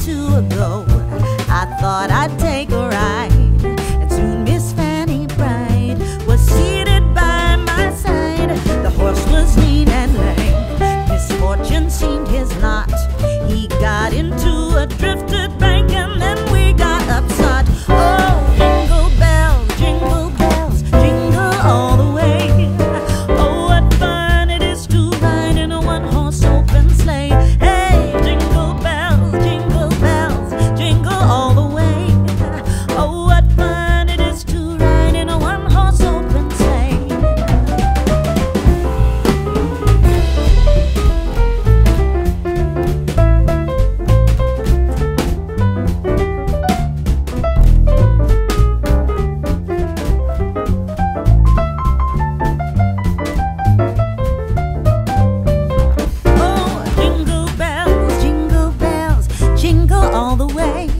two ago. I thought I'd take a ride. the way.